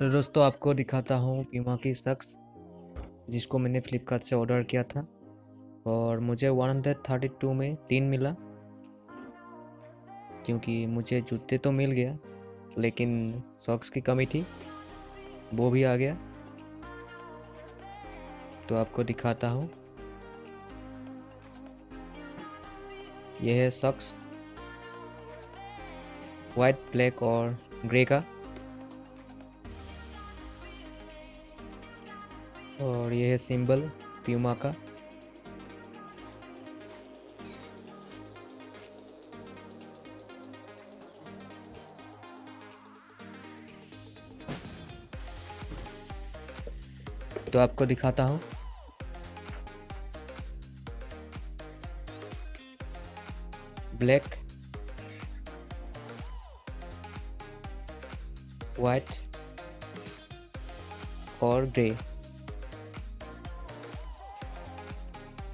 तो दोस्तों, आपको दिखाता हूँ पीमा की शख्स जिसको मैंने फ्लिपकार्ट से ऑर्डर किया था और मुझे 132 में तीन मिला क्योंकि मुझे जूते तो मिल गया, लेकिन सॉक्स की कमी थी, वो भी आ गया। तो आपको दिखाता हूँ। यह है सॉक्स वाइट ब्लैक और ग्रे का। और यह है सिंबल प्यूमा का। तो आपको दिखाता हूँ। ब्लैक वाइट और ग्रे।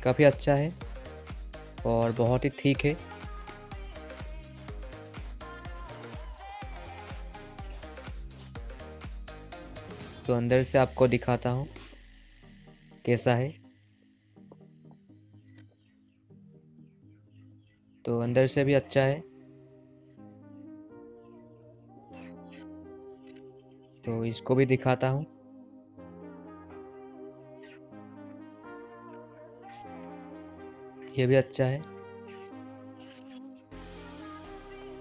काफ़ी अच्छा है और बहुत ही ठीक है। तो अंदर से आपको दिखाता हूँ कैसा है। तो अंदर से भी अच्छा है। तो इसको भी दिखाता हूँ। ये भी अच्छा है।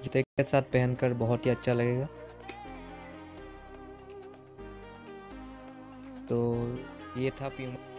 जूते के साथ पहनकर बहुत ही अच्छा लगेगा। तो ये था प्यूमा